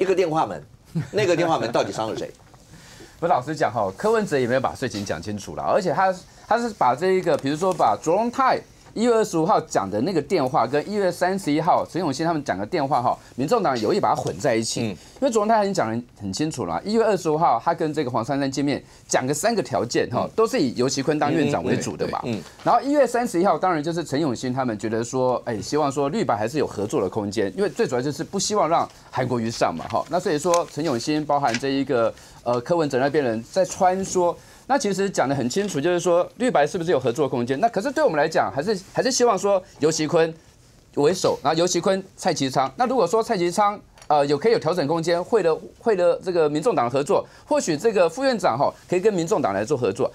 一个电话门，那个电话门到底伤了谁？不，老实讲哈，柯文哲也没有把事情讲清楚了，而且他他是把这一个，比如说把卓荣泰一月二十五号讲的那个电话，跟一月三十一号陈永新他们讲的电话哈，民众党有意把它混在一起，因为卓荣泰已经讲的很清楚了，一月二十五号他跟这个黄珊珊见面，讲个三个条件哈，都是以尤其坤当院长为主的嘛，嗯，然后一月三十一号当然就是陈永新他们觉得说，哎，希望说绿白还是有合作的空间，因为最主要就是不希望让韩国瑜上嘛，哈，那所以说陈永新包含这一个呃柯文哲那边人在穿梭。那其实讲的很清楚，就是说绿白是不是有合作空间？那可是对我们来讲，还是还是希望说尤其坤为首，然后尤其坤、蔡其昌。那如果说蔡其昌呃有可以有调整空间，会的会的这个民众党合作，或许这个副院长哈可以跟民众党来做合作。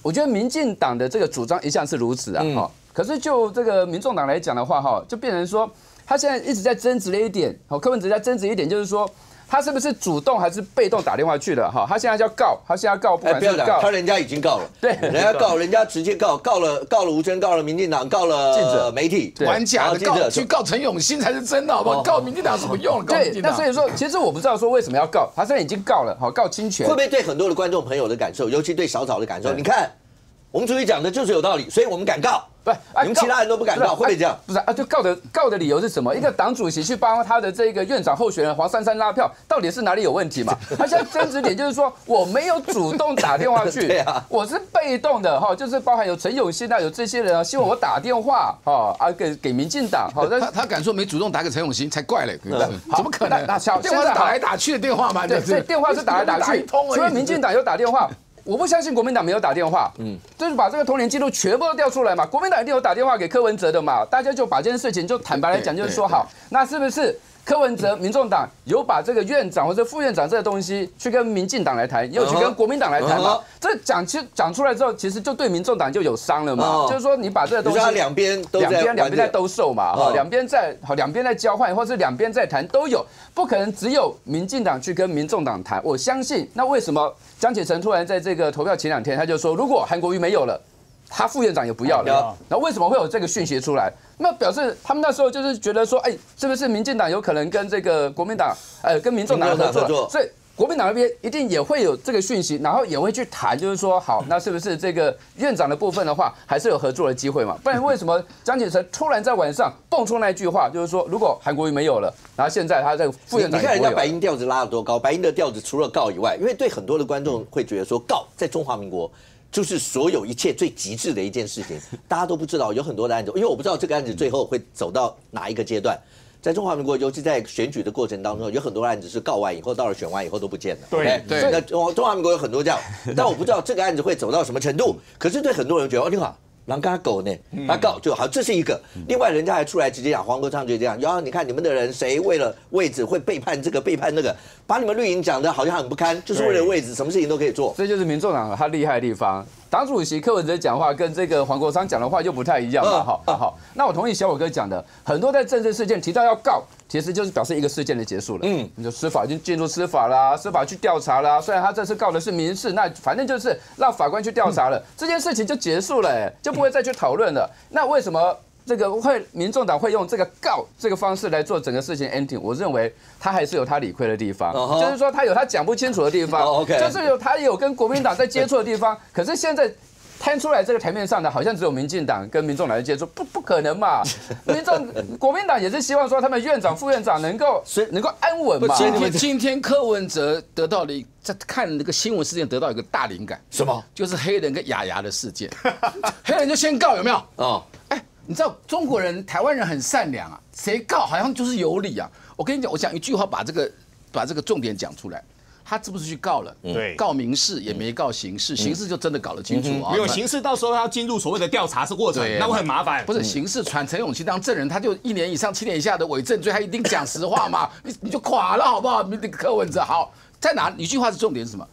我觉得民进党的这个主张一向是如此啊，哈。可是就这个民众党来讲的话，哈，就变成说他现在一直在争执了一点，好，柯文哲在争执一点，就是说。他是不是主动还是被动打电话去的？哈，他现在叫告，他现在告，不管是告，他人家已经告了，对，人家告，人家直接告，告了，告了吴尊，告了民进党，告了记者、媒体，玩假的告，去告陈永新才是真的，好不好？告民进党什么用？了，对，那所以说，其实我不知道说为什么要告，他现在已经告了，好，告侵权，会不会对很多的观众朋友的感受，尤其对小草的感受？你看，我们主席讲的就是有道理，所以我们敢告。不，你们其他人都不敢告，会不会这样？不是啊，就告的告的理由是什么？一个党主席去帮他的这个院长候选人黄珊珊拉票，到底是哪里有问题嘛？他现在争执点就是说，我没有主动打电话去，对啊，我是被动的哈，就是包含有陈永新啊，有这些人啊，希望我打电话哈啊给给民进党，好，他他敢说没主动打给陈永新才怪嘞，怎么可能？那小电话是打来打去的电话嘛？对，所以电话是打来打去，除了民进党有打电话。我不相信国民党没有打电话，嗯，就是把这个通联记录全部都调出来嘛。国民党一定有打电话给柯文哲的嘛，大家就把这件事情就坦白来讲，就是说好，那是不是？柯文哲、民众党有把这个院长或者副院长这个东西去跟民进党来谈，也有去跟国民党来谈嘛？这讲其实讲出来之后，其实就对民众党就有伤了嘛。就是说你把这个东西，两边两边两边在兜售嘛，哈，两边在好两边在交换，或是两边在谈都有，不可能只有民进党去跟民众党谈。我相信，那为什么江启臣突然在这个投票前两天他就说，如果韩国瑜没有了？他副院长也不要了，那为什么会有这个讯息出来？那表示他们那时候就是觉得说，哎，是不是民进党有可能跟这个国民党，呃，跟民众党合作？所以国民党那边一定也会有这个讯息，然后也会去谈，就是说，好，那是不是这个院长的部分的话，还是有合作的机会嘛？不然为什么江启臣突然在晚上蹦出那句话，就是说，如果韩国瑜没有了，然后现在他这个副院长，你看人家白银调子拉得多高？白银的调子除了告以外，因为对很多的观众会觉得说，告在中华民国。就是所有一切最极致的一件事情，大家都不知道有很多的案子，因为我不知道这个案子最后会走到哪一个阶段。在中华民国，尤其在选举的过程当中，有很多案子是告完以后，到了选完以后都不见了。对对，那中中华民国有很多这样，但我不知道这个案子会走到什么程度。可是对很多人觉得，哦，你好。狼跟他狗呢？他告就好，这是一个。另外，人家还出来直接讲，黄国昌就这样。然后你看你们的人，谁为了位置会背叛这个背叛那个，把你们绿营讲的好像很不堪，就是为了位置，什么事情都可以做。这就是民众党他厉害的地方。党主席柯文哲讲话跟这个黄国昌讲的话就不太一样了。好，好，那我同意小伟哥讲的，很多在政治事件提到要告。其实就是表示一个事件的结束了。嗯，你就司法已经进入司法啦，司法去调查啦。虽然他这次告的是民事，那反正就是让法官去调查了，这件事情就结束了，就不会再去讨论了。那为什么这个会民众党会用这个告这个方式来做整个事情 ending？我认为他还是有他理亏的地方，就是说他有他讲不清楚的地方就是有他有跟国民党在接触的地方。可是现在。摊出来这个台面上的，好像只有民进党跟民众来接触，不不可能嘛？民众国民党也是希望说他们院长、副院长能够能够安稳嘛。今天今天柯文哲得到了在看那个新闻事件得到一个大灵感，什么？就是黑人跟雅雅的事件，黑人就先告有没有？哦，哎，你知道中国人、台湾人很善良啊，谁告好像就是有理啊。我跟你讲，我讲一句话，把这个把这个重点讲出来。他是不是去告了？对，告民事也没告刑事，刑事就真的搞得清楚啊。没有刑事，到时候要进入所谓的调查是过程，那会很麻烦。不是刑事传陈永琪当证人，他就一年以上七年以下的伪证罪，他一定讲实话嘛？你你就垮了好不好？你柯文哲好在哪？一句话是重点是什么？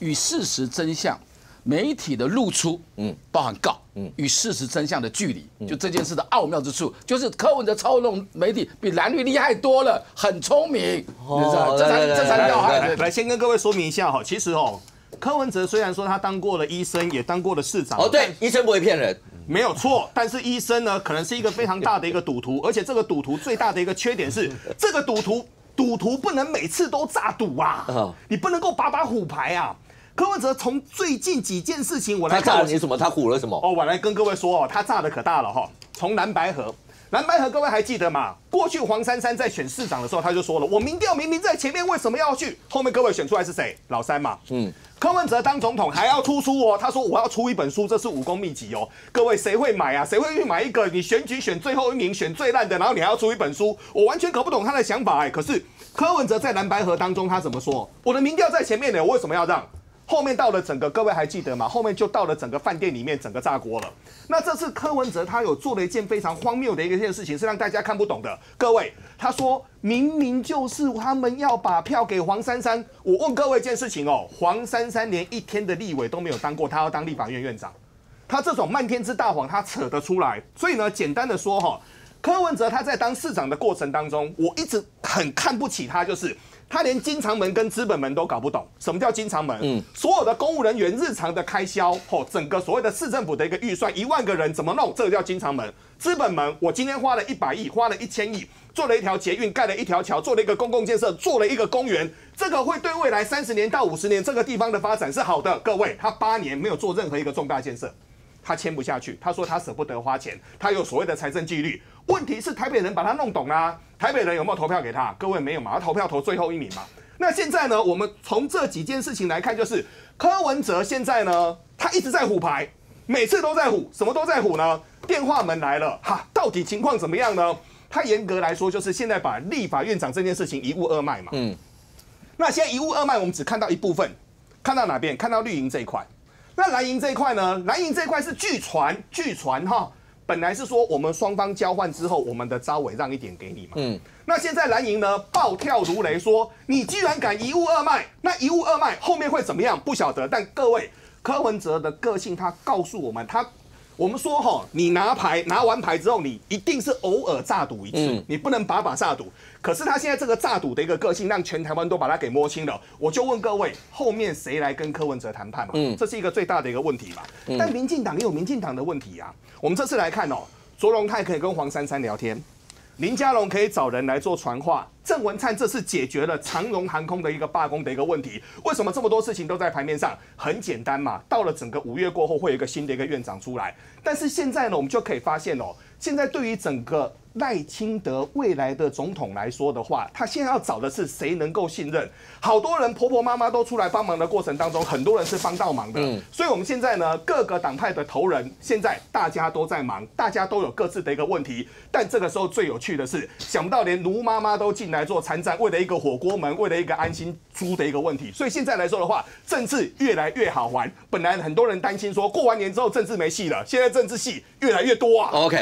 与事实真相。媒体的露出，嗯，包含告，嗯，与事实真相的距离，就这件事的奥妙之处，就是柯文哲操弄媒体比蓝绿厉害多了，很聪明，这才这才要害。来，先跟各位说明一下哈，其实哦，柯文哲虽然说他当过了医生，也当过了市长，哦，对，医生不会骗人，没有错，但是医生呢，可能是一个非常大的一个赌徒，而且这个赌徒最大的一个缺点是，这个赌徒。赌徒不能每次都炸赌啊嗯，你不能够把把虎牌啊。柯文哲从最近几件事情我来他，炸了你什么？他唬了什么？哦，我来跟各位说哦，他炸的可大了哈。从蓝白河，蓝白河各位还记得吗？过去黄珊珊在选市长的时候，他就说了，我民调明明在前面，为什么要去后面？各位选出来是谁？老三嘛。嗯。柯文哲当总统还要出书哦，他说我要出一本书，这是武功秘籍哦。各位谁会买啊？谁会去买一个你选举选最后一名，选最烂的，然后你还要出一本书？我完全搞不懂他的想法哎。可是柯文哲在蓝白河当中他怎么说？我的民调在前面呢，我为什么要让？后面到了整个，各位还记得吗？后面就到了整个饭店里面，整个炸锅了。那这次柯文哲他有做了一件非常荒谬的一件事情，是让大家看不懂的。各位，他说明明就是他们要把票给黄珊珊。我问各位一件事情哦，黄珊珊连一天的立委都没有当过，他要当立法院院长，他这种漫天之大谎，他扯得出来。所以呢，简单的说哈，柯文哲他在当市长的过程当中，我一直很看不起他，就是。他连经常门跟资本门都搞不懂，什么叫经常门？嗯，所有的公务人员日常的开销，吼，整个所谓的市政府的一个预算，一万个人怎么弄？这个叫经常门。资本门，我今天花了一百亿，花了一千亿，做了一条捷运，盖了一条桥，做了一个公共建设，做了一个公园，这个会对未来三十年到五十年这个地方的发展是好的。各位，他八年没有做任何一个重大建设。他签不下去，他说他舍不得花钱，他有所谓的财政纪律。问题是台北人把他弄懂啦，台北人有没有投票给他？各位没有嘛？他投票投最后一名嘛。那现在呢？我们从这几件事情来看，就是柯文哲现在呢，他一直在虎牌，每次都在虎，什么都在虎呢？电话门来了，哈，到底情况怎么样呢？他严格来说，就是现在把立法院长这件事情一物二卖嘛。嗯。那现在一物二卖，我们只看到一部分，看到哪边？看到绿营这一块。那蓝营这一块呢？蓝营这一块是据传，据传哈，本来是说我们双方交换之后，我们的招委让一点给你嘛。嗯。那现在蓝营呢，暴跳如雷说，你居然敢一物二卖，那一物二卖后面会怎么样？不晓得。但各位，柯文哲的个性，他告诉我们，他。我们说哈，你拿牌拿完牌之后，你一定是偶尔炸赌一次，你不能把把炸赌。可是他现在这个炸赌的一个个性，让全台湾都把他给摸清了。我就问各位，后面谁来跟柯文哲谈判嘛？嗯，这是一个最大的一个问题嘛。但民进党也有民进党的问题啊。我们这次来看哦，卓荣泰可以跟黄珊珊聊天。林佳龙可以找人来做传话，郑文灿这次解决了长荣航空的一个罢工的一个问题。为什么这么多事情都在台面上？很简单嘛，到了整个五月过后，会有一个新的一个院长出来。但是现在呢，我们就可以发现哦，现在对于整个。赖清德未来的总统来说的话，他现在要找的是谁能够信任？好多人婆婆妈妈都出来帮忙的过程当中，很多人是帮到忙的。嗯，所以我们现在呢，各个党派的头人，现在大家都在忙，大家都有各自的一个问题。但这个时候最有趣的是，想不到连卢妈妈都进来做参战，为了一个火锅门，为了一个安心租的一个问题。所以现在来说的话，政治越来越好玩。本来很多人担心说过完年之后政治没戏了，现在政治戏越来越多啊。OK。